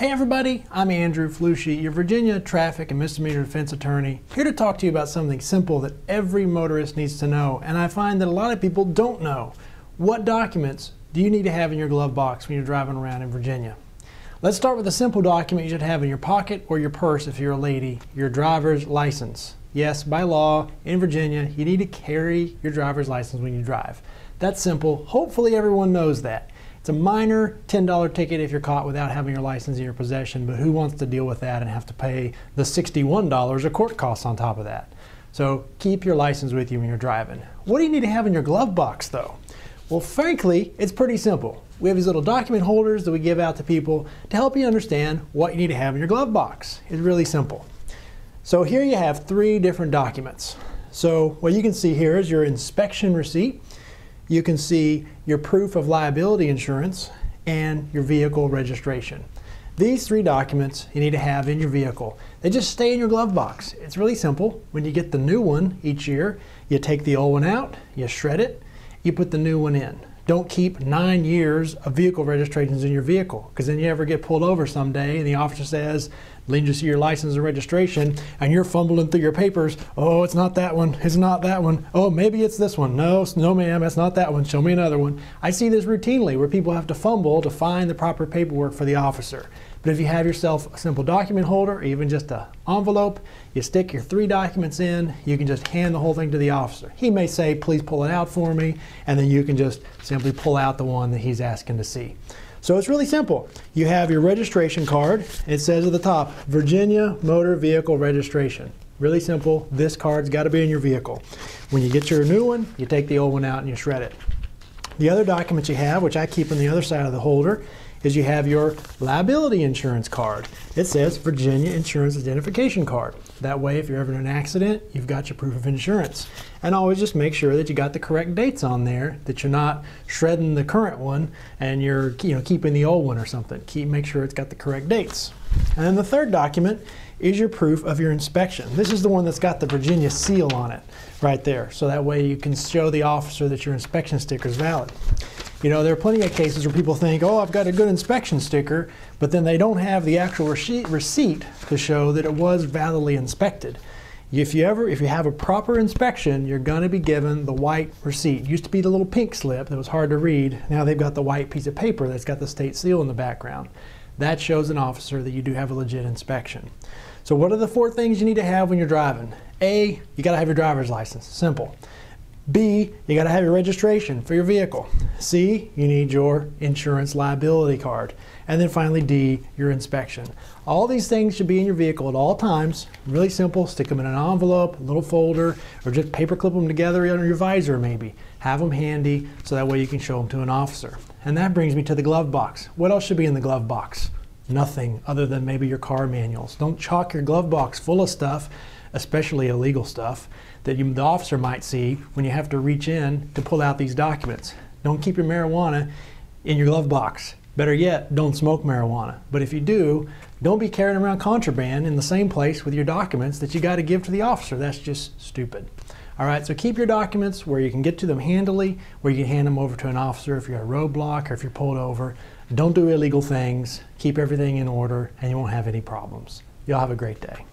Hey everybody, I'm Andrew Flusche, your Virginia traffic and misdemeanor defense attorney, here to talk to you about something simple that every motorist needs to know, and I find that a lot of people don't know. What documents do you need to have in your glove box when you're driving around in Virginia? Let's start with a simple document you should have in your pocket or your purse if you're a lady, your driver's license. Yes, by law in Virginia, you need to carry your driver's license when you drive. That's simple. Hopefully everyone knows that. It's a minor $10 ticket if you're caught without having your license in your possession, but who wants to deal with that and have to pay the $61 of court costs on top of that? So keep your license with you when you're driving. What do you need to have in your glove box though? Well, frankly, it's pretty simple. We have these little document holders that we give out to people to help you understand what you need to have in your glove box. It's really simple. So here you have three different documents. So what you can see here is your inspection receipt you can see your proof of liability insurance and your vehicle registration. These three documents you need to have in your vehicle. They just stay in your glove box. It's really simple. When you get the new one each year, you take the old one out, you shred it, you put the new one in. Don't keep nine years of vehicle registrations in your vehicle because then you ever get pulled over someday and the officer says, you to see your license and registration and you're fumbling through your papers. Oh, it's not that one. It's not that one. Oh, maybe it's this one. No, no, ma'am, it's not that one. Show me another one. I see this routinely where people have to fumble to find the proper paperwork for the officer. But if you have yourself a simple document holder, or even just an envelope, you stick your three documents in, you can just hand the whole thing to the officer. He may say, please pull it out for me, and then you can just simply pull out the one that he's asking to see. So it's really simple. You have your registration card. It says at the top, Virginia Motor Vehicle Registration. Really simple. This card's got to be in your vehicle. When you get your new one, you take the old one out and you shred it. The other documents you have, which I keep on the other side of the holder, is you have your liability insurance card. It says Virginia Insurance Identification Card. That way, if you're ever in an accident, you've got your proof of insurance. And always just make sure that you got the correct dates on there, that you're not shredding the current one and you're you know keeping the old one or something. Keep make sure it's got the correct dates. And then the third document is your proof of your inspection. This is the one that's got the Virginia seal on it right there. So that way you can show the officer that your inspection sticker is valid. You know, there are plenty of cases where people think, oh, I've got a good inspection sticker, but then they don't have the actual receipt to show that it was validly inspected. If you ever, if you have a proper inspection, you're going to be given the white receipt. It used to be the little pink slip that was hard to read. Now they've got the white piece of paper that's got the state seal in the background. That shows an officer that you do have a legit inspection. So what are the four things you need to have when you're driving? A, you got to have your driver's license. Simple. B, you got to have your registration for your vehicle. C, you need your insurance liability card. And then finally, D, your inspection. All these things should be in your vehicle at all times. Really simple. Stick them in an envelope, a little folder, or just paper clip them together under your visor maybe. Have them handy so that way you can show them to an officer. And that brings me to the glove box. What else should be in the glove box? Nothing other than maybe your car manuals. Don't chalk your glove box full of stuff especially illegal stuff, that you, the officer might see when you have to reach in to pull out these documents. Don't keep your marijuana in your glove box. Better yet, don't smoke marijuana. But if you do, don't be carrying around contraband in the same place with your documents that you got to give to the officer. That's just stupid. All right, so keep your documents where you can get to them handily, where you can hand them over to an officer if you're at a roadblock or if you're pulled over. Don't do illegal things. Keep everything in order, and you won't have any problems. Y'all have a great day.